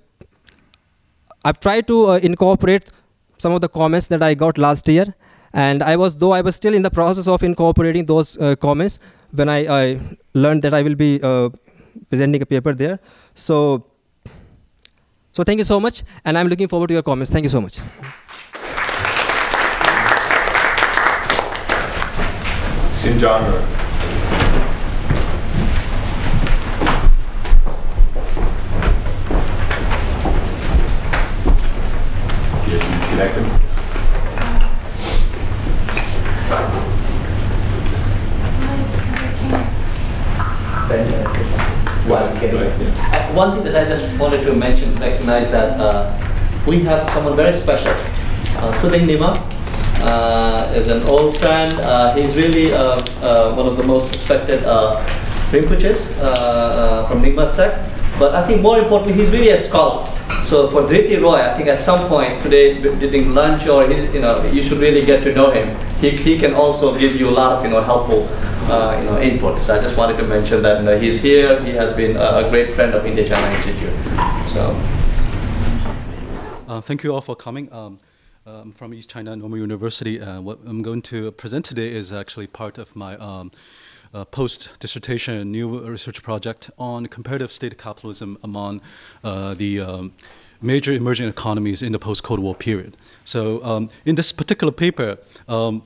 I've tried to incorporate some of the comments that I got last year and I was, though I was still in the process of incorporating those uh, comments when I, I, learned that I will be uh, presenting a paper there. So, so thank you so much, and I'm looking forward to your comments. Thank you so much. Xinjiang one thing that I just wanted to mention, recognize that uh, we have someone very special. Uh, Tuding Nima uh, is an old friend. Uh, he's really uh, uh, one of the most respected uh, Rinpoches from Nyingma sect. But I think more importantly, he's really a scholar. So for Dhriti Roy, I think at some point today during lunch or you know you should really get to know him. He, he can also give you a lot of you know helpful uh, you know, input. So I just wanted to mention that you know, he's here. He has been a, a great friend of India China Institute. So. Uh, thank you all for coming. Um, I'm from East China Normal University. Uh, what I'm going to present today is actually part of my um, uh, post-dissertation new research project on comparative state capitalism among uh, the um, major emerging economies in the post-Cold War period. So um, in this particular paper, um,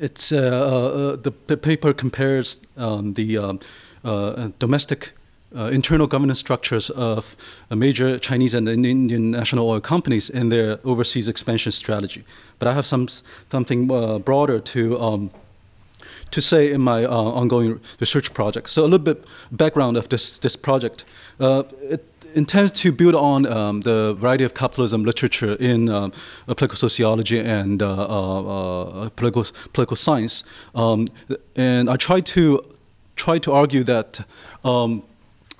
it's uh, uh, the, the, paper compares um, the um, uh, domestic uh, internal governance structures of major Chinese and Indian national oil companies in their overseas expansion strategy. But I have some something uh, broader to um, to say in my uh, ongoing research project. So a little bit background of this this project. It, intends to build on um, the variety of capitalism literature in um, political sociology and uh, uh, uh, political, political science. Um, and I try to try to argue that um,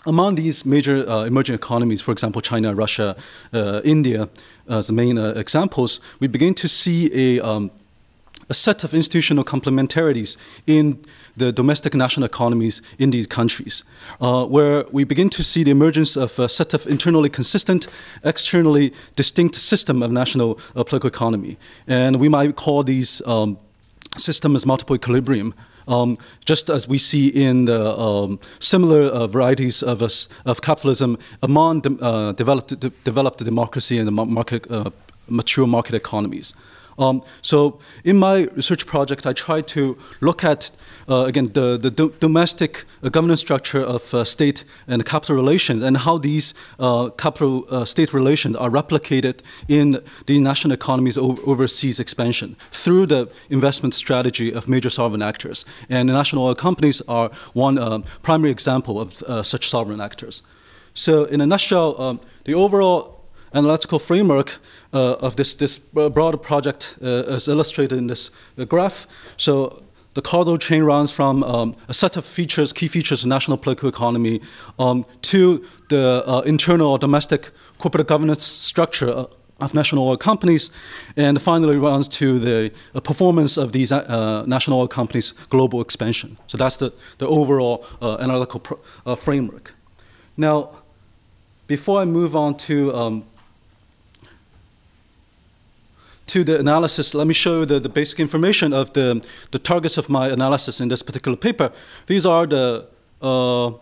among these major uh, emerging economies, for example, China, Russia, uh, India, as the main uh, examples, we begin to see a um, a set of institutional complementarities in the domestic national economies in these countries, uh, where we begin to see the emergence of a set of internally consistent, externally distinct system of national uh, political economy. And we might call these um, systems multiple equilibrium. Um, just as we see in the um, similar uh, varieties of, of capitalism among de uh, developed, de developed democracy and the market, uh, mature market economies. Um, so in my research project, I tried to look at, uh, again, the, the do domestic uh, governance structure of uh, state and capital relations and how these uh, capital uh, state relations are replicated in the national economy's overseas expansion through the investment strategy of major sovereign actors. And national oil companies are one uh, primary example of such sovereign actors. So in a nutshell, um, the overall analytical framework uh, of this, this broader project uh, is illustrated in this uh, graph. So the causal chain runs from um, a set of features, key features of national political economy, um, to the uh, internal or domestic corporate governance structure uh, of national oil companies, and finally runs to the uh, performance of these national oil companies' global expansion. So that's the, the overall analytical framework. Now, before I move on to um, to the analysis, let me show you the, the basic information of the, the targets of my analysis in this particular paper. These are the uh,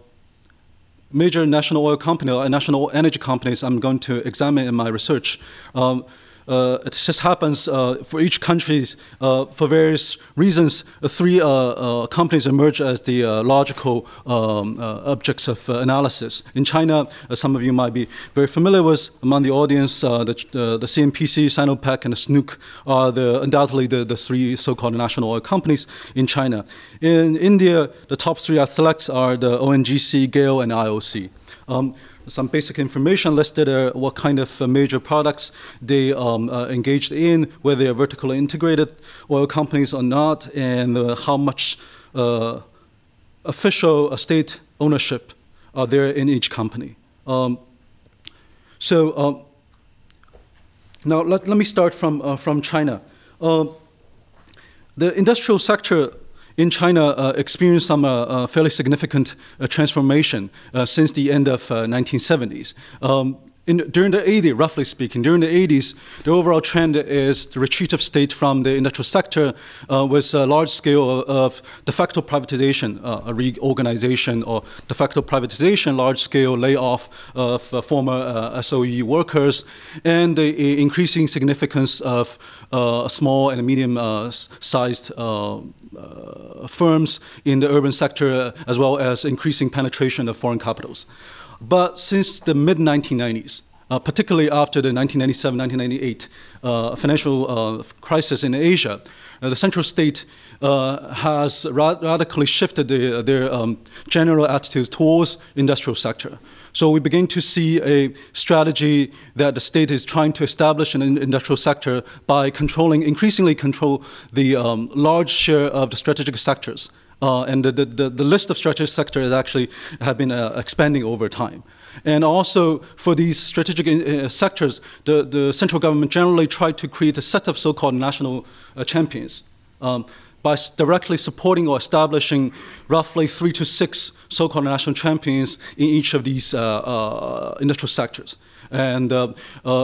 major national oil company or national energy companies I'm going to examine in my research. Um, uh, it just happens uh, for each country, uh, for various reasons, uh, three uh, uh, companies emerge as the logical um, objects of analysis. In China, some of you might be very familiar with, among the audience, the, the CNPC, Sinopec, and the CNOOC are the, undoubtedly the, the three so-called national oil companies in China. In India, the top three select are the ONGC, GAIL, and IOC. Um, some basic information listed uh, what kind of uh, major products they um, uh, engaged in, whether they are vertically integrated oil companies or not, and uh, how much uh, official state ownership are there in each company. Um, so um, now let, let me start from, from China. Uh, the industrial sector in China uh, experienced some uh, uh, fairly significant uh, transformation since the end of 1970s. Um, in, during the 80s, roughly speaking, during the 80s, the overall trend is the retreat of state from the industrial sector uh, with a large scale of, of de facto privatization, uh, reorganization or de facto privatization, large scale layoff of uh, former uh, SOE workers, and the increasing significance of uh, small and medium uh, sized Uh, firms in the urban sector, uh, as well as increasing penetration of foreign capitals. But since the mid 1990s, uh, particularly after the 1997 1998 uh, financial uh, crisis in Asia, uh, the central state uh, has ra radically shifted the, their um, general attitudes towards industrial sector. So we begin to see a strategy that the state is trying to establish an industrial sector by controlling, increasingly control the um, large share of the strategic sectors uh, and the, the, the, list of strategic sectors actually have been expanding over time. And also for these strategic uh, sectors, the, the central government generally tried to create a set of so-called national uh, champions um, by directly supporting or establishing roughly three to six so-called national champions in each of these uh, uh, industrial sectors. And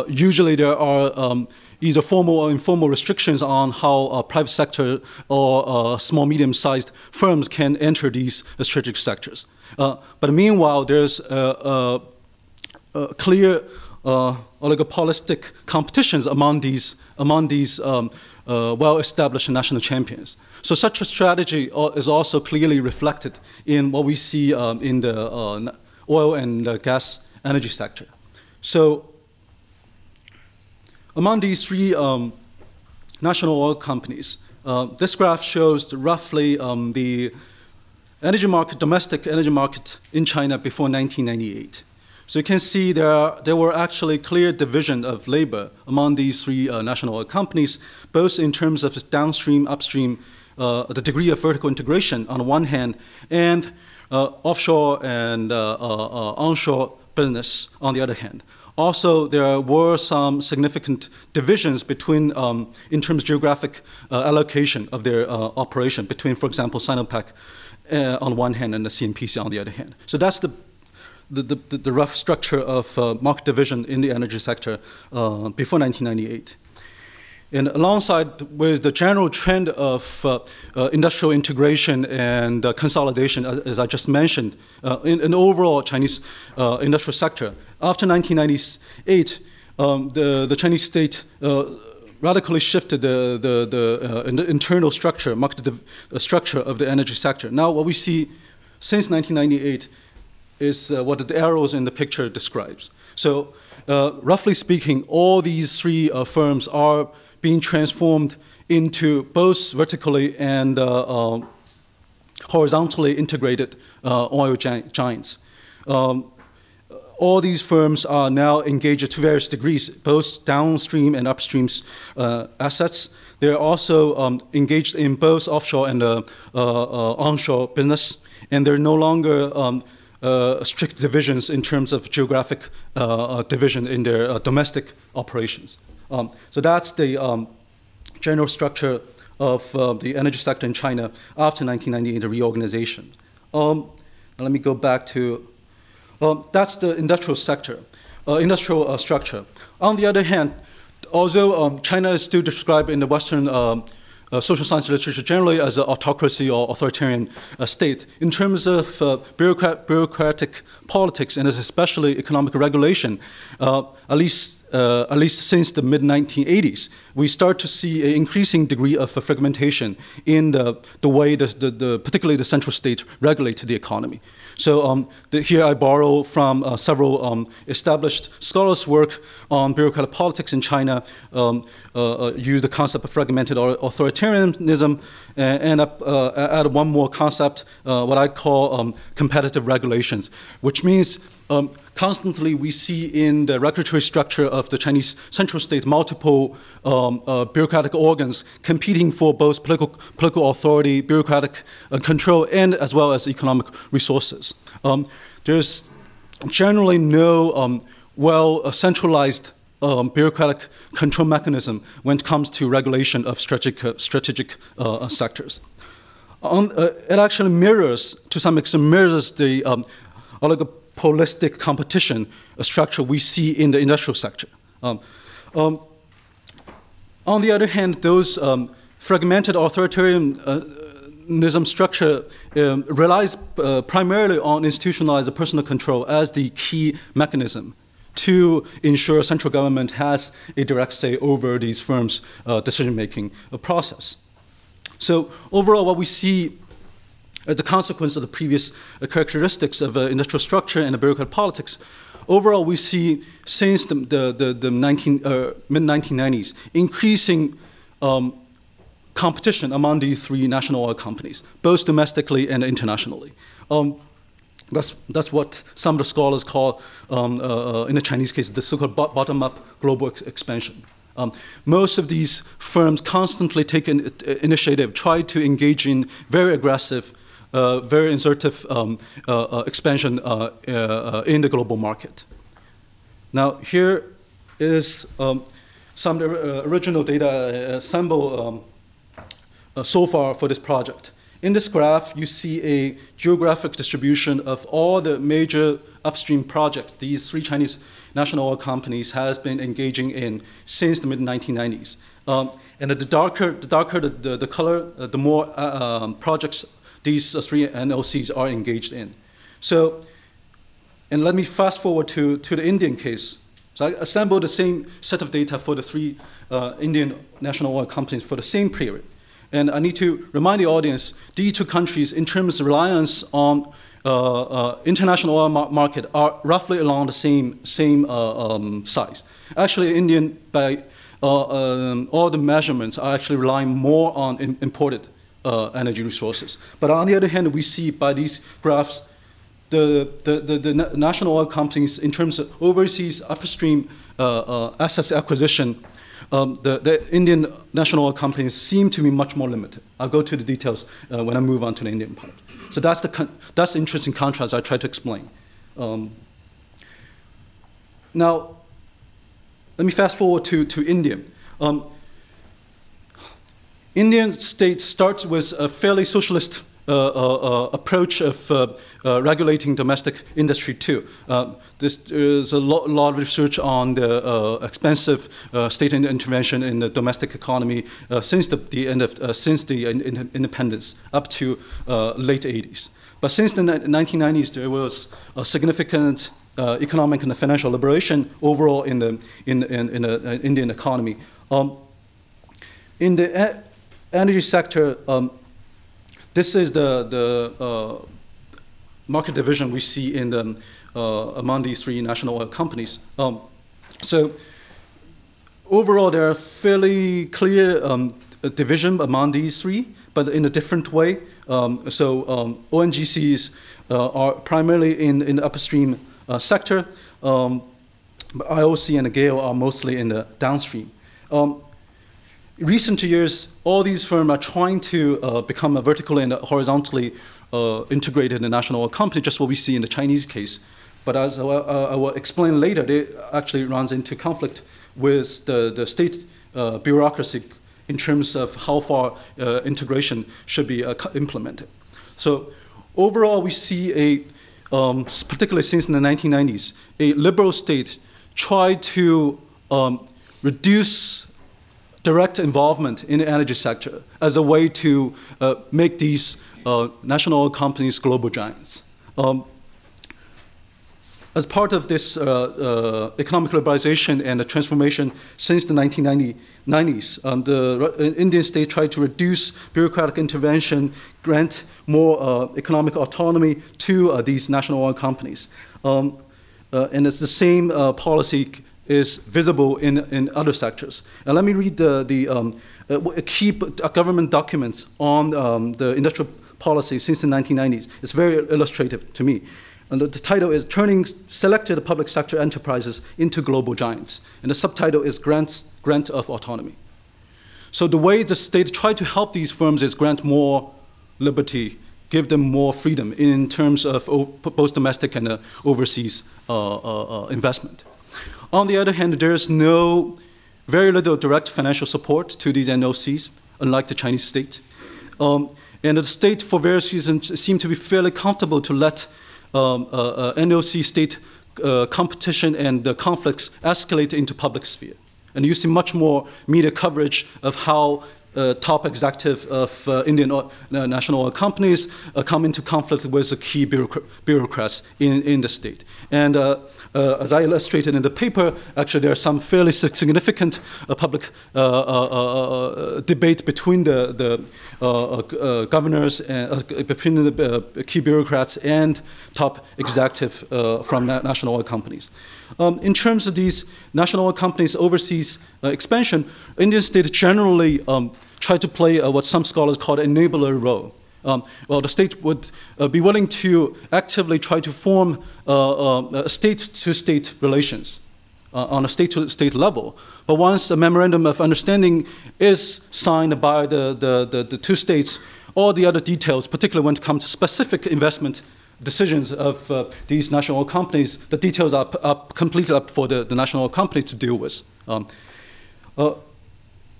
usually there are um, either formal or informal restrictions on how uh, private sector or uh, small, medium-sized firms can enter these strategic sectors. Uh, but meanwhile, there's a, a, clear uh, oligopolistic competitions among these, among these um, uh, well-established national champions. So such a strategy is also clearly reflected in what we see um, in the uh, oil and gas energy sector. So among these three um, national oil companies, uh, this graph shows roughly um, the energy market, domestic energy market in China before 1998. So you can see there, are, there were actually clear division of labor among these three uh, national oil companies, both in terms of downstream, upstream, uh, the degree of vertical integration on one hand, and uh, offshore and uh, uh, onshore business on the other hand. Also, there were some significant divisions between, um, in terms of geographic uh, allocation of their uh, operation between, for example, Sinopec uh, on one hand and the CNPC on the other hand. So that's the the, the, the rough structure of uh, market division in the energy sector uh, before 1998. And alongside with the general trend of uh, uh, industrial integration and uh, consolidation, as, as, I just mentioned, uh, in, in, the overall Chinese uh, industrial sector, after 1998, um, the, the Chinese state uh, radically shifted the, the, the, the internal structure, market structure of the energy sector. Now, what we see since 1998 is what the arrows in the picture describes. So, roughly speaking, all these three firms are being transformed into both vertically and uh, uh, horizontally integrated uh, oil gi giants. Um, all these firms are now engaged to various degrees, both downstream and upstream uh, assets. They're also um, engaged in both offshore and uh, uh, onshore business, and they're no longer um, strict divisions in terms of geographic division in their domestic operations. Um, so that's the um, general structure of uh, the energy sector in China after 1998, the reorganization. Um, let me go back to, um, that's the industrial sector, uh, industrial uh, structure. On the other hand, although um, China is still described in the Western uh, social science literature generally as an autocracy or authoritarian uh, state. In terms of uh, bureaucrat bureaucratic politics and especially economic regulation, uh, at least uh, at least since the mid 1980s, we start to see an increasing degree of uh, fragmentation in the, the way the, the, particularly the central state regulates the economy. So um, the, here I borrow from uh, several um, established scholars' work on bureaucratic politics in China, um, uh, uh use the concept of fragmented authoritarianism, and, uh, add one more concept, what I call um, competitive regulations, which means um, constantly we see in the regulatory structure of the Chinese central state multiple um, uh, bureaucratic organs competing for both political, political authority, bureaucratic uh, control, and as well as economic resources. Um, there's generally no um, well uh, centralized um, bureaucratic control mechanism when it comes to regulation of strategic, uh, strategic uh, sectors. On, uh, it actually mirrors, to some extent, mirrors the um, oligopolistic competition structure we see in the industrial sector. Um, um, on the other hand, those um, fragmented authoritarianism structure um, relies uh, primarily on institutionalized personal control as the key mechanism to ensure central government has a direct say over these firms' uh, decision-making uh, process. So overall, what we see as a consequence of the previous uh, characteristics of uh, industrial structure and the bureaucratic politics, overall we see since the, the, the, the uh, mid-1990s increasing um, competition among the three national oil companies, both domestically and internationally. Um, that's, that's what some of the scholars call, um, uh, uh in the Chinese case, the so-called bottom-up global ex expansion. Um, most of these firms constantly take an initiative, try to engage in very aggressive uh, very insertive um, uh, uh, expansion in the global market. Now, here is um, some original data assembled um, so far for this project. In this graph, you see a geographic distribution of all the major upstream projects these three Chinese national oil companies has been engaging in since the mid-1990s. Um, and the darker, the, darker the, the, the color, uh, the more uh, um, projects these uh, three NOCs are engaged in. So, and let me fast forward to, to the Indian case. So I assembled the same set of data for the three uh, Indian national oil companies for the same period. And I need to remind the audience, these two countries, in terms of reliance on uh, uh, international oil mar market, are roughly along the same, same uh, um, size. Actually, Indian, by uh, um, all the measurements, are actually relying more on imported uh, energy resources. But on the other hand, we see by these graphs, the, the, the, the national oil companies, in terms of overseas upstream uh, uh, assets acquisition, um, the, the, Indian national oil companies seem to be much more limited. I'll go to the details uh, when I move on to the Indian part. So that's the, that's the interesting contrast I try to explain. Um, now, let me fast forward to, to India. Um, Indian state starts with a fairly socialist uh, uh, uh, approach of uh, uh, regulating domestic industry too. There's a lot, lot, of research on the expensive state intervention in the domestic economy since the, the, end of since the in independence up to late 80s. But since the 1990s, there was a significant economic and financial liberation overall in the in, in, in the Indian economy. Um, in the energy sector, um, this is the, the uh, market division we see in the, uh, among these three national oil companies. Um, so overall, there are fairly clear um, division among these three, but in a different way. Um, so um, ONGCs uh, are primarily in, in the upstream uh, sector. Um, IOC and GAIL are mostly in the downstream. Um, recent years, all these firms are trying to uh, become a vertically and horizontally uh, integrated national company, just what we see in the Chinese case. But as I, uh, I will explain later, it actually runs into conflict with the, the state uh, bureaucracy in terms of how far uh, integration should be uh, implemented. So overall, we see a, um, particularly since the 1990s, a liberal state try to um, reduce direct involvement in the energy sector as a way to uh, make these uh, national oil companies global giants. Um, as part of this uh, uh economic liberalization and the transformation since the 1990s, um, the uh, Indian state tried to reduce bureaucratic intervention, grant more uh, economic autonomy to these national oil companies. Um, and it's the same policy is visible in, in other sectors. And let me read the, the um, uh, key government documents on um, the industrial policy since the 1990s. It's very illustrative to me. And the, the, title is Turning Selected Public Sector Enterprises into Global Giants. And the subtitle is Grant, grant of Autonomy. So the way the state tried to help these firms is grant more liberty, give them more freedom in terms of both domestic and uh, overseas uh, uh, uh, investment. On the other hand, there is no, very little direct financial support to these NOCs, unlike the Chinese state. Um, and the state, for various reasons, seemed to be fairly comfortable to let um, uh, uh, NOC state uh, competition and the conflicts escalate into public sphere. And you see much more media coverage of how uh, top executive of uh, Indian oil, uh, national oil companies uh, come into conflict with the key bureaucr bureaucrats in, in the state. And uh, uh, as I illustrated in the paper, actually there are some fairly significant public debate between the, the governors and between the key bureaucrats and top executive from national oil companies. Um, in terms of these national oil companies' overseas uh, expansion, Indian state generally um, try to play uh, what some scholars call an enabler role. Um, well, the state would uh, be willing to actively try to form uh, uh, state-to-state -state relations uh, on a state-to-state -state level. But once a memorandum of understanding is signed by the, the, the, the two states, all the other details, particularly when it comes to specific investment decisions of uh, these national companies, the details are, are completely up for the, the national companies to deal with. Um, uh,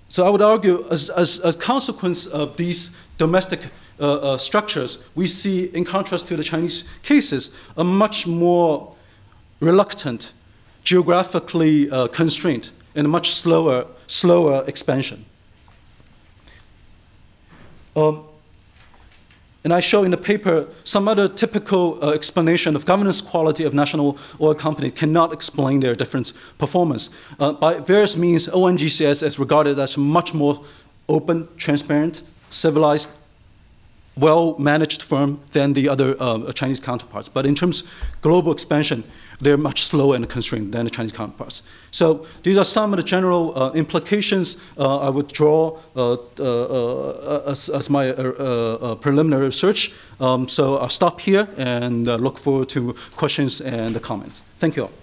so I would argue, as, as, consequence of these domestic uh, uh, structures, we see, in contrast to the Chinese cases, a much more reluctant, geographically uh, constrained, and a much slower, slower expansion. Um, and I show in the paper some other typical uh, explanation of governance quality of national oil companies cannot explain their different performance. Uh, by various means, ONGCS is regarded as much more open, transparent, civilized, well-managed firm than the other uh, Chinese counterparts. But in terms of global expansion, they're much slower and constrained than the Chinese counterparts. So these are some of the general uh, implications uh, I would draw uh, uh, uh as, as, my preliminary research. Um, so I'll stop here and look forward to questions and comments. Thank you all.